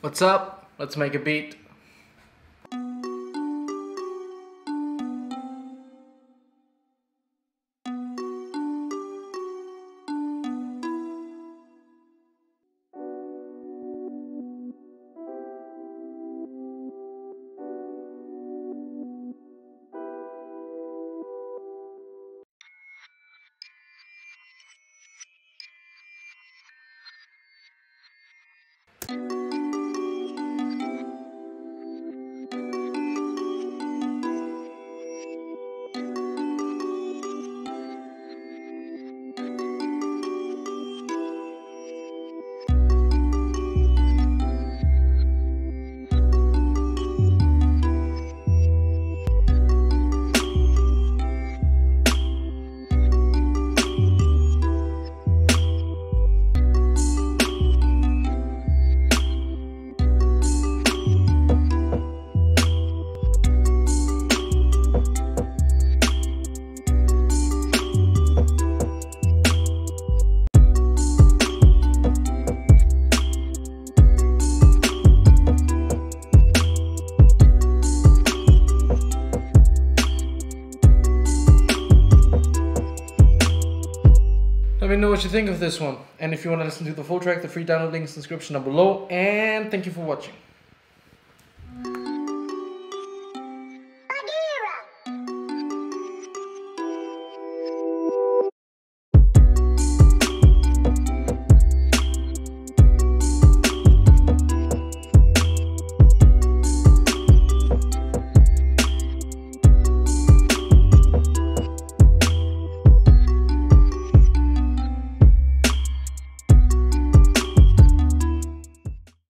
What's up? Let's make a beat. Let me know what you think of this one. And if you want to listen to the full track, the free download link is in the description down below. And thank you for watching.